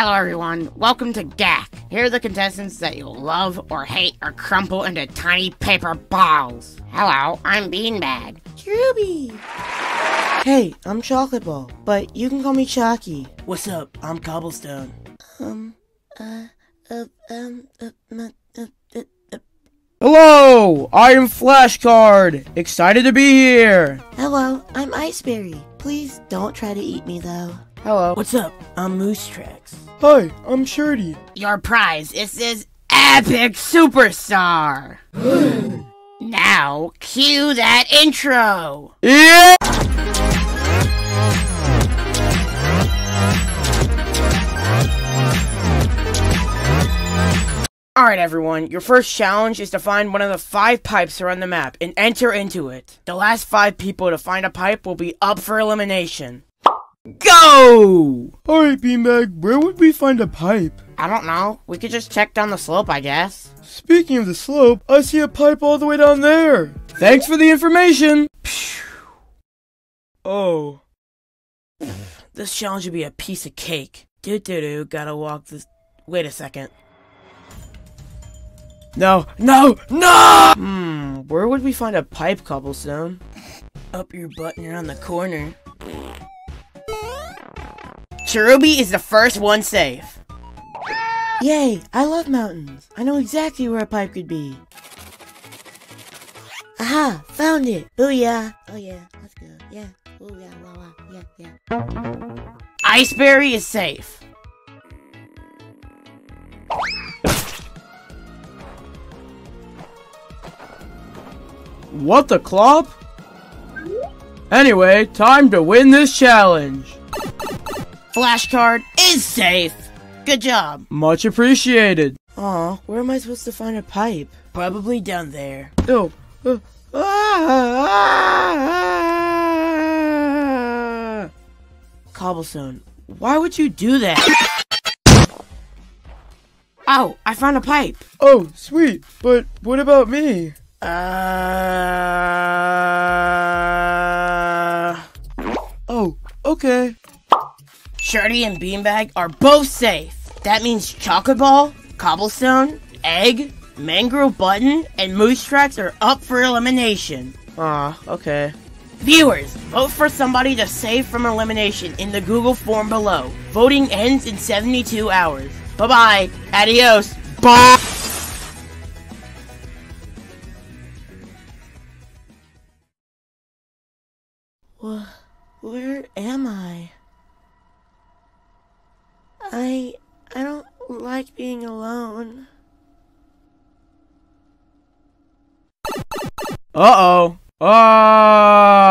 Hello, everyone. Welcome to GACK. Here are the contestants that you'll love or hate or crumple into tiny paper balls. Hello, I'm Beanbag. Ruby. Hey, I'm Chocolate Ball, but you can call me Chalky. What's up? I'm Cobblestone. Um, uh, uh, um, uh, uh, uh, uh, uh. Hello, I am Flashcard. Excited to be here. Hello, I'm Iceberry. Please don't try to eat me though. Hello. What's up? I'm Moose Tracks. Hi, I'm Shirty. Your prize is this epic superstar. now, cue that intro. Yeah. Alright everyone, your first challenge is to find one of the five pipes around the map and enter into it. The last five people to find a pipe will be up for elimination. Go! Alright Beanbag, where would we find a pipe? I don't know. We could just check down the slope, I guess. Speaking of the slope, I see a pipe all the way down there. Thanks for the information. Oh. This challenge would be a piece of cake. Do do do, gotta walk this. Wait a second. No, no, no! Hmm, where would we find a pipe, Cobblestone? Up your butt and you're the corner. Cherubi is the first one safe. Yay, I love mountains. I know exactly where a pipe could be. Aha, found it. Booyah. Oh yeah, let's go. Yeah. Oh yeah, wah, wah. Yeah, yeah. Iceberry is safe. What the clop? Anyway, time to win this challenge. Flashcard is safe. Good job. Much appreciated. Aw, where am I supposed to find a pipe? Probably down there. Oh. uh, ah. Cobblestone, why would you do that? Oh, I found a pipe. Oh, sweet. But what about me? Uh. Oh, okay. Shirty and Beanbag are both safe. That means Chocolate Ball, Cobblestone, Egg, Mangrove Button, and Moose Tracks are up for elimination. Ah, okay. Viewers, vote for somebody to save from elimination in the Google form below. Voting ends in 72 hours. Bye-bye. Adios. Bye. Where am I? I I don't like being alone. Uh-oh. Ah!